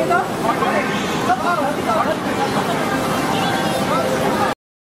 Africa.